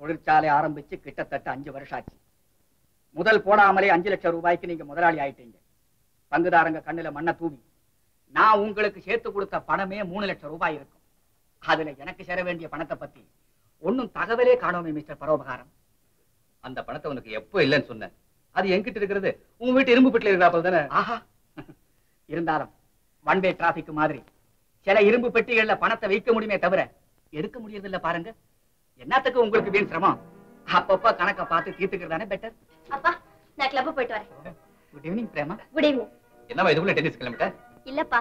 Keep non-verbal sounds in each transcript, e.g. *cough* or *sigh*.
தொழிற்சாலை ஆரம்பிச்சு கிட்டத்தட்ட அஞ்சு வருஷம் ஆச்சு முதல் போடாமலே அஞ்சு லட்சம் ரூபாய்க்கு நீங்க முதலாளி ஆயிட்டீங்க. பங்குதாரங்க கண்ணுல மண்ணை தூவி. நான் உங்களுக்கு சேர்த்து கொடுத்த பணமே மூணு லட்சம் ரூபாய் இருக்கும். அதுல எனக்கு சேர வேண்டிய பணத்தை பத்தி ஒண்ணும் தகவலே காணோமே மிஸ்டர் பரோபகாரம். அந்த பணத்தை உனக்கு எப்போ இல்லைன்னு சொன்னேன். அது என்கிட்ட இருக்கிறது. உங்க வீட்டு இரும்பு பெட்டில இருக்கிறாப்பல் தானே? ஆஹா. இருந்தாலும் ஒன் வே டிராபிக் மாதிரி சில இரும்பு பெட்டிகள்ல பணத்தை வைக்க முடியுமே தவிர எடுக்க முடியறதில்ல பாருங்க. என்னத்துக்கு உங்களுக்கு வீண் சிரமம்? அப்பப்ப கணக்க பார்த்து தீர்த்துக்கிறதானே பெட்டர் அப்பா நான் கிளப் போயிட்டு வரேன். Good evening Prema. Good evening என்னவா இதுக்குள்ள டென்னிஸ் கிளம்பிட்ட? இல்லப்பா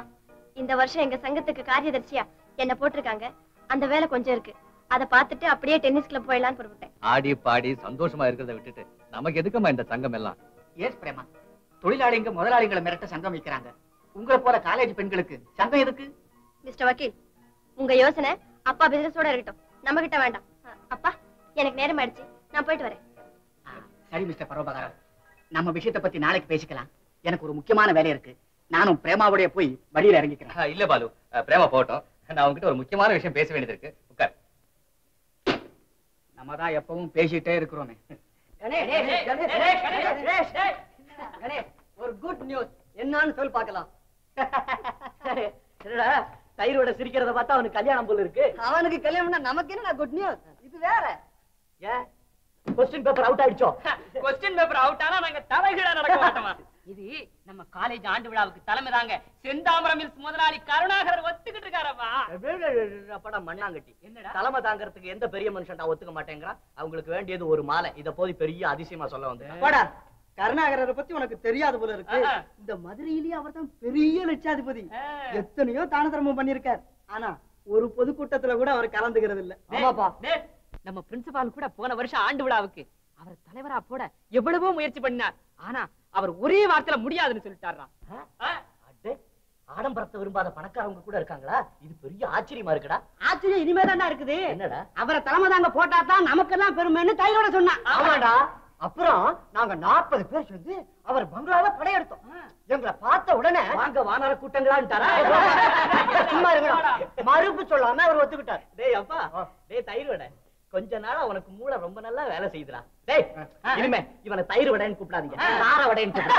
இந்த வருஷம் எங்க சங்கத்துக்கு காரியதர்சியா என்ன போட்டிருக்காங்க. அந்த வேலை கொஞ்சம் இருக்கு. அத பார்த்துட்டு அப்படியே டென்னிஸ் கிளப் போயிடலாம்னு புறப்பட்டேன். ஆடி பாடி சந்தோஷமா இருக்கிறத விட்டுட்டு நமக்கு எதுக்குமா இந்த சங்கம் எல்லாம்? எஸ் பிரேமா. தொழிலாளிங்க முதலாளிகளை மிரட்ட சங்கம் வைக்கிறாங்க. உங்களை போல காலேஜ் பெண்களுக்கு சங்கம் எதுக்கு? மிஸ்டர் வக்கீல் உங்க யோசனை அப்பா பிசினஸோட இருக்கட்டும். நம்ம கிட்ட வேண்டாம். அப்பா எனக்கு நேரம் ஆயிடுச்சு. நான் போயிட்டு வரேன். சரி மிஸ்டர் பரோபகாரம் நம்ம விஷயத்தை பத்தி நாளைக்கு பேசிக்கலாம். எனக்கு ஒரு முக்கியமான வேலை இருக்கு. நானும் பிரேமாவுடைய போய் வழியில இறங்கிக்கிறேன். இல்ல பாலு. பிரேமா போகட்டும். நான் உங்ககிட்ட ஒரு முக்கியமான விஷயம் பேச வேண்டியது இருக்கு. உட்கார். நம்ம தான் எப்பவும் பேசிட்டே இருக்கிறோமே. ஒரு குட் நியூஸ் என்னன்னு சொல் பார்க்கலாம். என்னடா தயிரோட சிரிக்கிறத பார்த்தா அவனுக்கு கல்யாணம் போல இருக்கு. அவனுக்கு கல்யாணம்னா நமக்கு என்னடா குட் நியூஸ் இது வேற ஏன் கொஸ்டின் பேப்பர் அவுட் ஆயிடுச்சோ கொஸ்டின் பேப்பர் அவுட் ஆனா நாங்க தலைகீழா நடக்க மாட்டோமா இது நம்ம காலேஜ் ஆண்டு விழாவுக்கு தலைமை தாங்க செந்தாமரம் மில்ஸ் முதலாளி கருணாகரர் ஒத்துக்கிட்டு இருக்காரப்பா அப்படா மண்ணாங்கட்டி என்னடா தலைமை தாங்கறதுக்கு எந்த பெரிய மனுஷன்டா ஒத்துக்க மாட்டேங்கிறான் அவங்களுக்கு வேண்டியது ஒரு மாலை இத போது பெரிய அதிசயமா சொல்ல வந்து போடா கருணாகரரை பத்தி உனக்கு தெரியாது போல இருக்கு. இந்த மதுரையிலேயே அவர் தான் பெரிய லட்சாதிபதி. எத்தனையோ தான தர்மம் பண்ணிருக்கார் ஆனா ஒரு பொதுக்கூட்டத்துல கூட அவர் கலந்துக்கிறது இல்ல ஆமாப்பா நம்ம பிரின்சிபால் கூட போன வருஷம் ஆண்டு விழாவுக்கு. அவர் தலைவரா போட எவ்வளவோ முயற்சி பண்ணார் ஆனா அவர் ஒரே வார்த்தையில முடியாதுன்னு சொல்லிட்டாரா அடே, ஆடம்பரத்தை விரும்பாத பணக்காரங்க கூட இருக்காங்களா? இது பெரிய ஆச்சரியமா இருக்குடா. ஆச்சரியம் இனிமே இருக்குது. என்னடா? அவரை தலைமை தாங்க போட்டா தான் நமக்கெல்லாம் பெருமைன்னு தைரோட சொன்னான் ஆமாடா. அப்புறம் நாங்க நாற்பது பேர் சேர்ந்து அவர் பங்களால படையெடுத்தோம். எங்களை பார்த்த உடனே வாங்க வானர கூட்டங்களான்ட்டாரா? சும்மா இருக்கடா மறுப்பு சொல்லாம அவர் ஒத்துக்கிட்டார். டேய் அப்பா. டேய் தயிர் வடை கொஞ்ச நாள் அவனுக்கு மூளை ரொம்ப நல்லா வேலை செய்யுதுடா. டேய் இனிமே இவனை தயிர் வடைன்னு கூப்பிடாதீங்க. கார வடைன்னு கூப்பிடு.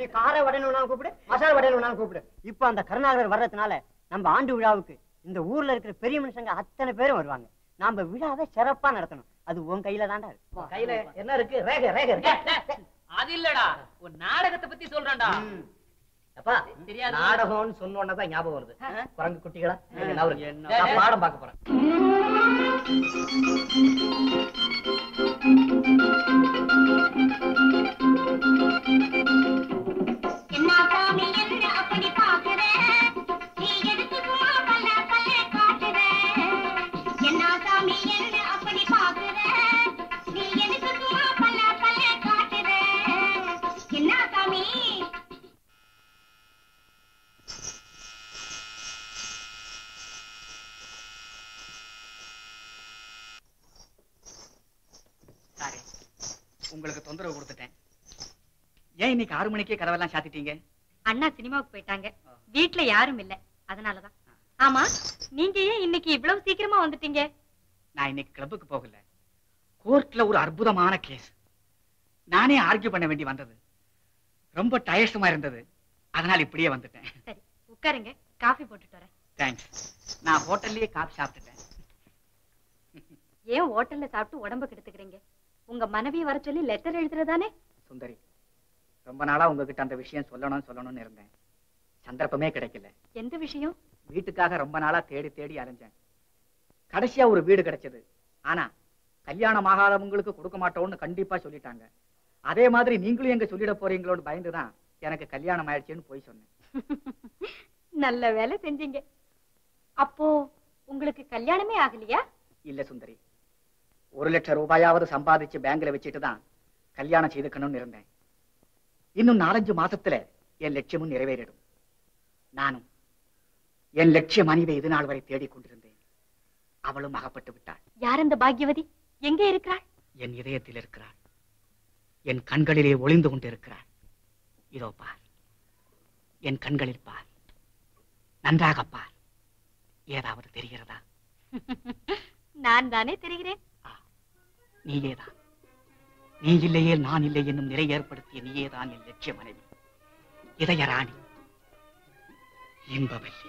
நீ கார வடைன்னு கூப்பிடு மசாலா வடைன்னு கூப்பிடு. இப்ப அந்த கருணாகர் வர்றதுனால நம்ம ஆண்டு விழாவுக்கு இந்த ஊர்ல இருக்கிற பெரிய மனுஷங்க அத்தனை பேரும் வருவாங்க. நாம விழாவை சிறப்பா நடத்தணும். அது உன் கையில தான்டா இருக்கு. கையில என்ன இருக்கு? ரேக ரேக இருக்கு. அது இல்லடா. ஒரு நாடகத்தை பத்தி சொல்றேன்டா. அப்பா தெரியாது. நாடகம்னு சொன்ன தான் ஞாபகம் வருது. குரங்கு குட்டிகளா. நான் பாடம் பார்க்க போறேன். உங்களுக்கு தொந்தரவு கொடுத்துட்டேன். ஏன் இன்னைக்கு ஆறு மணிக்கே கதவெல்லாம் சாத்திட்டீங்க? அண்ணா சினிமாவுக்கு போயிட்டாங்க. வீட்ல யாரும் இல்ல. அதனாலதான். ஆமா நீங்க ஏன் இன்னைக்கு இவ்வளவு சீக்கிரமா வந்துட்டீங்க? நான் இன்னைக்கு கிளப்புக்கு போகல. கோர்ட்ல ஒரு அற்புதமான கேஸ் நானே ஆர்கியூ பண்ண வேண்டி வந்தது. ரொம்ப டயர்ஸமா இருந்தது. அதனால இப்படியே வந்துட்டேன். சரி உட்காருங்க. காஃபி போட்டுட்டு வரேன். தேங்க்ஸ் நான் ஹோட்டல்லயே காஃபி சாப்பிட்டுட்டேன். ஏன் ஹோட்டல்ல சாப்பிட்டு உடம்ப கெடுத்துக்கிறீங்க? உங்க மனைவியை வர சொல்லி லெட்டர் எழுதுறதானே? சுந்தரி ரொம்ப நாளா உங்ககிட்ட அந்த விஷயம் சொல்லணும் சொல்லணும்னு இருந்தேன். சந்தர்ப்பமே கிடைக்கல. எந்த விஷயம்? வீட்டுக்காக ரொம்ப நாளா தேடி தேடி அலைஞ்சேன். கடைசியா ஒரு வீடு கிடைச்சது. ஆனா கல்யாணம் ஆகாதவங்களுக்கு கொடுக்க மாட்டோம்னு கண்டிப்பா சொல்லிட்டாங்க. அதே மாதிரி நீங்களும் எங்க சொல்லிட போறீங்களோன்னு பயந்துதான் எனக்கு கல்யாணம் ஆயிடுச்சுன்னு போய் சொன்னேன். *laughs* நல்ல வேலை செஞ்சீங்க. அப்போ உங்களுக்கு கல்யாணமே ஆகலையா? இல்ல சுந்தரி. ஒரு லட்சம் ரூபாயாவது சம்பாதிச்சு பேங்க்ல வச்சுட்டு தான் கல்யாணம் செய்துக்கணும்னு இருந்தேன். இன்னும் நாலஞ்சு மாசத்துல என் லட்சியமும் நிறைவேறிடும். நானும் என் லட்சிய மனைவி இது நாள் வரை தேடிக் கொண்டிருந்தேன். அவளும் அகப்பட்டு விட்டாள். யார் அந்த பாக்யவதி? எங்க இருக்கிறாள்? என் இதயத்தில் இருக்கிறாள். என் கண்களிலே ஒளிந்து கொண்டிருக்கிறாள். இதோ பார். என் கண்களில் பார். நன்றாக பார். ஏதாவது தெரிகிறதா? *laughs* நான் தானே தெரிகிறேன். நீயேதான். நீ இல்லையே நான் இல்லை என்னும் நிலை ஏற்படுத்திய நீயேதான் என் லட்சிய மனைவி. இதய ராணி இன்பவல்லி.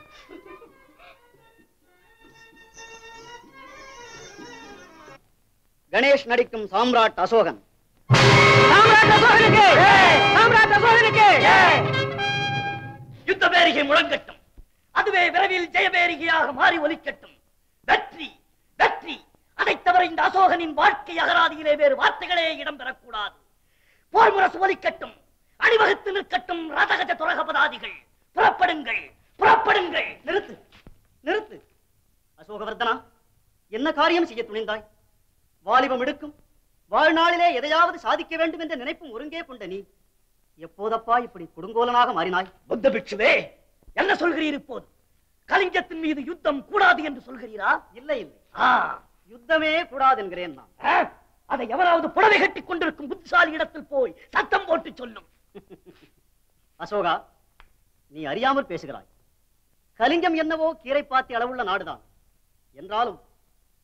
கணேஷ் நடிக்கும் சாம்ராட் அசோகன். யுத்த பேரிகை முழங்கட்டும். அதுவே விரைவில் ஜெயபேரிகையாக மாறி ஒலிக்கட்டும். வெற்றி வெற்றி! அதைத் தவிர இந்த அசோகனின் வாழ்க்கை அகராதியிலே வேறு வார்த்தைகளே இடம்பெறக்கூடாது. போர் முரசு ஒலிக்கட்டும் அணிவகுத்து நிற்கட்டும் ரதகஜ துரகபதாதிகள். புறப்படுங்கள் புறப்படுங்கள். நிறுத்து நிறுத்து. அசோகவர்தனா என்ன காரியம் செய்ய துணிந்தாய்? வாலிபம் எடுக்கும் வாழ்நாளிலே எதையாவது சாதிக்க வேண்டும் என்ற நினைப்பும் ஒருங்கே கொண்ட நீ எப்போதப்பா இப்படி கொடுங்கோலனாக மாறினாய்? புத்த பிட்சுவே என்ன சொல்கிறீர் இப்போது? கலிங்கத்தின் மீது யுத்தம் கூடாது என்று சொல்கிறீரா? இல்லை இல்லை. ஆ, யுத்தமே கூடாது என்கிறேன் நான் அதை எவராவது புடவை கட்டிக் கொண்டிருக்கும் புத்திசாலி இடத்தில் போய் சத்தம் போட்டு சொல்லும். அசோகா நீ அறியாமல் பேசுகிறாய். கலிங்கம் என்னவோ கீரை பாத்தி அளவுள்ள நாடுதான். என்றாலும்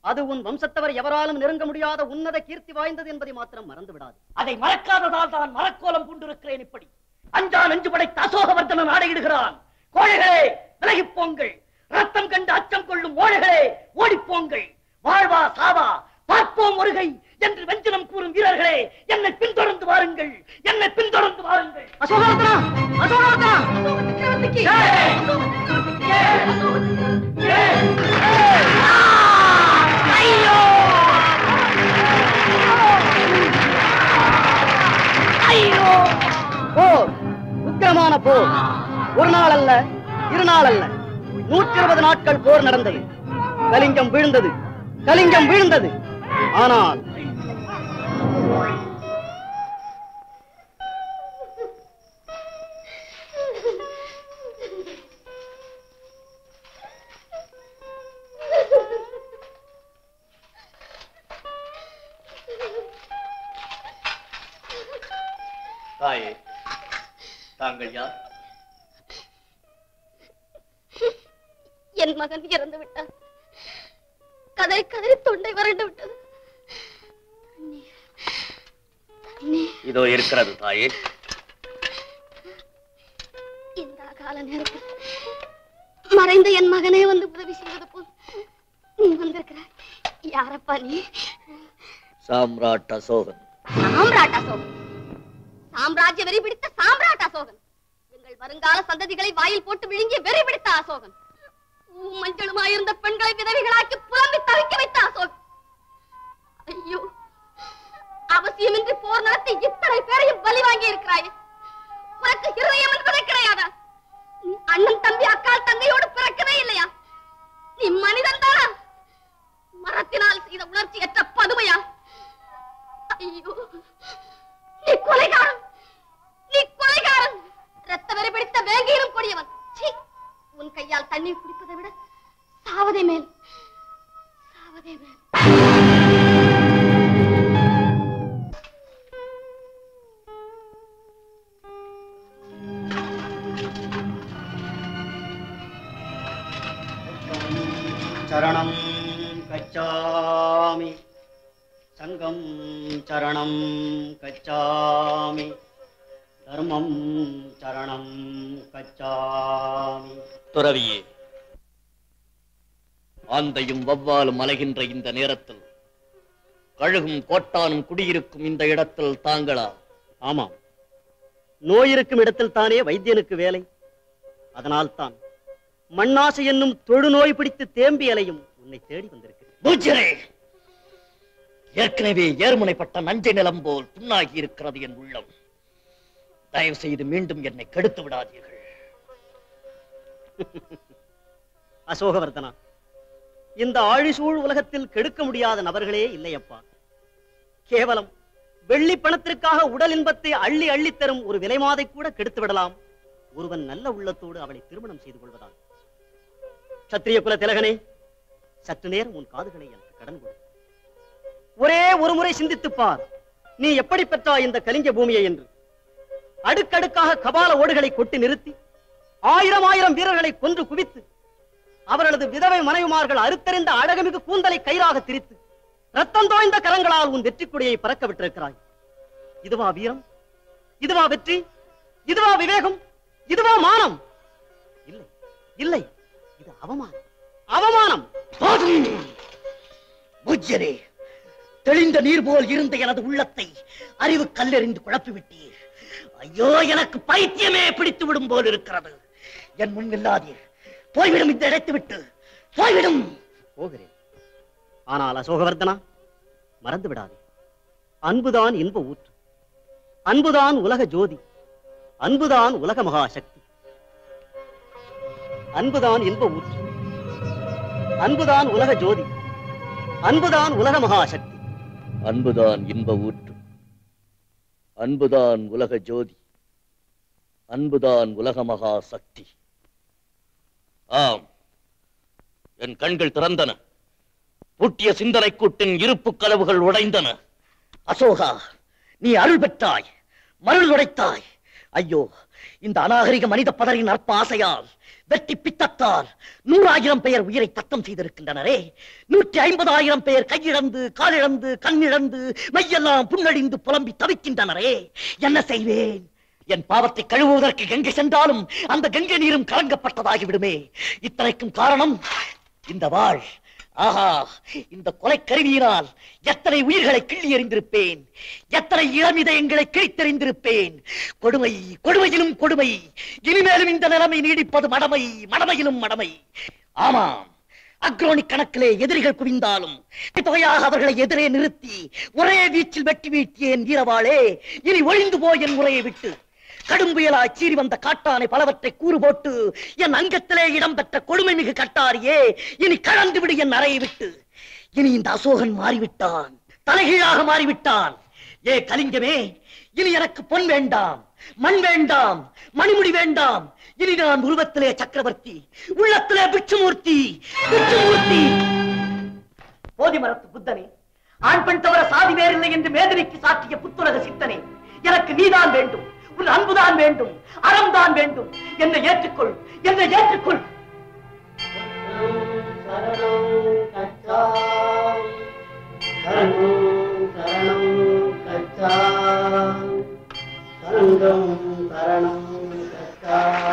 அது உன் வம்சத்தவர் எவராலும் நெருங்க முடியாத உன்னத கீர்த்தி வாய்ந்தது என்பதை மாத்திரம் மறந்து விடாது அதை மறக்காததால் தான் மரக்கோலம் கொண்டிருக்கிறேன் இப்படி. அஞ்சா நெஞ்சு படைத்த அசோகவர்தனன் ஆடையிடுகிறான் கோழைகளே விலகிப் போங்கள். ரத்தம் கண்டு அச்சம் கொள்ளும் ஓழைகளே ஓடிப்போங்கள் வாழ்வா சாவா பார்ப்போம் வருகை என்று வெஞ்சனம் கூறும் வீரர்களே என்னை பின்தொடர்ந்து வாருங்கள் என்னை பின்தொடர்ந்து வாருங்கள் ஏய்! ஏய்! ஐயோ! ஐயோ! போர் உக்கிரமான போர் ஒரு நாள் அல்ல இரு நாள் அல்ல நூற்றி இருபது நாட்கள் போர் நடந்தது கலிங்கம் வீழ்ந்தது கலிங்கம் வீழ்ந்தது. ஆனால் தாயே தாங்கள் யார்? என் மகன் இறந்து விட்டான் கதறி கதறி தொண்டை வறண்டு விட்டது. இதோ இருக்கிறது தாயே. இந்த கால நேரத்தில் மறைந்த என் மகனே வந்து உதவி செய்வது போல் நீ வந்திருக்கிறாய். யாரப்பா நீ? சாம்ராட் அசோகன். சாம்ராட் அசோகன். சாம்ராஜ்ய வெறி பிடித்த சாம்ராட் அசோகன். எங்கள் வருங்கால சந்ததிகளை வாயில் போட்டு விழுங்கிய வெறி பிடித்த அசோகன். பூவும் மஞ்சளுமாய் இருந்த பெண்களை விதவைகளாக்கி புலம்பி தவிக்க வைத்த அசோகன் ஐயோ அவசியமின்றி போர் நடத்தி இத்தனை பேரையும் பலி வாங்கி இருக்கிறாய். உனக்கு இருதயம் என்பதே கிடையாதா? நீ அண்ணன் தம்பி அக்கால் தங்கையோடு பிறக்கவே இல்லையா? நீ மனிதன் தானா? மரத்தினால் செய்த உணர்ச்சியற்ற பதுமையா? ஐயோ நீ கொலைகாரன். நீ கொலைகாரன். ரத்த வெறி பிடித்த வேங்கையிலும் கொடியவன். சீ உன் கையால் தண்ணீர் குடிப்பதை விட சாவதே மேல். சாவதே மேல். சரணம் கச்சாமி. சங்கம் சரணம் கச்சாமி. தர்மம் சரணம் கச்சாமி. துறவியே ஆந்தையும் வவ்வாலும் அலைகின்ற இந்த நேரத்தில் கழுகும் கோட்டானும் குடியிருக்கும் இந்த இடத்தில் தாங்களா? ஆமாம். நோய் இருக்கும் இடத்தில் தானே வைத்தியனுக்கு வேலை? அதனால்தான் மண்ணாசை என்னும் தொழுநோய் பிடித்து தேம்பி அலையும் உன்னை தேடி வந்திருக்கிறேன். ஏற்கனவே ஏர்முனைப்பட்ட நஞ்சை நிலம் போல் புண்ணாகி இருக்கிறது என் உள்ளம். தயவு செய்து மீண்டும் என்னை கெடுத்து விடாதீர்கள். *laughs* அசோகவர்தனா இந்த ஆழிசூழ் உலகத்தில் கெடுக்க முடியாத நபர்களே இல்லையப்பா. கேவலம் வெள்ளி பணத்திற்காக உடல் இன்பத்தை அள்ளி அள்ளித் தரும் ஒரு விலைமாதை கூட கெடுத்து விடலாம். ஒருவன் நல்ல உள்ளத்தோடு அவளை திருமணம் செய்து கொள்வதால். சத்திரிய குல திலகனே சற்று நேரம் உன் காதுகளை எனக்கு கடன் கொடு. ஒரே ஒரு முறை சிந்தித்துப்பார் நீ எப்படி பெற்றாய் இந்த கலிங்க பூமியை என்று? அடுக்கடுக்காக கபால ஓடுகளை கொட்டி நிறுத்தி ஆயிரம் ஆயிரம் வீரர்களை கொன்று குவித்து அவர்களது விதவை மனைவிமார்கள் அறுத்தறிந்த அழகுமிகு கூந்தலை கயிறாக திரித்து ரத்தம் தோய்ந்த கரங்களால் உன் வெற்றி கொடியை பறக்க விட்டிருக்கிறாய். இதுவா வீரம்? இதுவா வெற்றி? இதுவா விவேகம்? இதுவா மானம்? இல்லை இல்லை இது அவமானம். அவமானம்! தெளிந்த நீர் போல் இருந்த எனது உள்ளத்தை அறிவு கல்லெறிந்து குழப்பிவிட்டீர். ஐயோ எனக்கு பைத்தியமே பிடித்து விடும் போல் இருக்கிறது. என் முன் இல்லாதீர். போய்விடும் இந்த இடத்தை விட்டு. போய்விடும். போகிறேன். ஆனால் அசோகவர்தனா மறந்து விடாதே அன்புதான் இன்ப ஊற்று. அன்புதான் உலக ஜோதி. அன்புதான் உலக மகாசக்தி. அன்புதான் இன்ப ஊற்று. அன்புதான் உலக ஜோதி. அன்புதான் உலக மகாசக்தி. அன்புதான் இன்ப ஊற்று. அன்புதான் உலக ஜோதி அன்புதான் உலக மகா சக்தி. ஆம் என் கண்கள் திறந்தன பூட்டிய சிந்தனை கூட்டின் இருப்பு கலவுகள் உடைந்தன. அசோகா நீ அருள் பெற்றாய் மருள் உடைத்தாய். ஐயோ இந்த அநாகரிக மனித பதரின் அற்ப ஆசையால் வெட்டி பித்தத்தால் நூறாயிரம் பெயர் உயிரை தத்தம் செய்திருக்கின்றனரே. நூற்றி ஐம்பதாயிரம் பேர் கையிழந்து காலிழந்து கண்ணிழந்து மையெல்லாம் புண்ணடிந்து புலம்பி தவிக்கின்றனரே. என்ன செய்வேன்? என் பாவத்தை கழுவுவதற்கு கங்கை சென்றாலும் அந்த கங்கை நீரும் கலங்கப்பட்டதாகிவிடுமே. இத்தனைக்கும் காரணம் இந்த வாழ். ஆஹா இந்த கொலை கருவியினால் எத்தனை உயிர்களை கிள்ளி எறிந்திருப்பேன் எத்தனை இளமிதயங்களை கிழித்தெறிந்திருப்பேன்? கொடுமை கொடுமையிலும் கொடுமை. இனிமேலும் இந்த நிலைமை நீடிப்பது மடமை மடமையிலும் மடமை. ஆமாம் அக்ரோனி கணக்கிலே எதிரிகள் குவிந்தாலும் தொகையாக அவர்களை எதிரே நிறுத்தி ஒரே வீச்சில் வெட்டி வீட்டியேன் வீரவாளே. இனி ஒழிந்து போய் என் முறையை விட்டு. கடும் புயலாய் சீறி வந்த காட்டானை பலவற்றை கூறு போட்டு என் அங்கத்திலே இடம்பெற்ற கொடுமை மிகு கட்டாரியே இனி கலந்து விடு என் அறையை விட்டு. இனி இந்த அசோகன் மாறிவிட்டான் தலைகீழாக மாறிவிட்டான். ஏ கலிங்கமே இனி எனக்கு பொன் வேண்டாம் மண் வேண்டாம் மணிமுடி வேண்டாம். இனி நான் உருவத்திலே சக்கரவர்த்தி உள்ளத்திலே பிட்சுமூர்த்தி பிட்சுமூர்த்தி போதி மரத்து புத்தனே ஆண் பெண் தவிர சாதி வேறில்லை என்று மேதனைக்கு சாட்டிய புத்துலக சித்தனே எனக்கு நீதான் வேண்டும். உன் அன்புதான் வேண்டும் அறம் தான் வேண்டும். என்னை ஏற்றுக்கொள் என்னை ஏற்றுக்கொள். சரணம் சரணம் கச்சா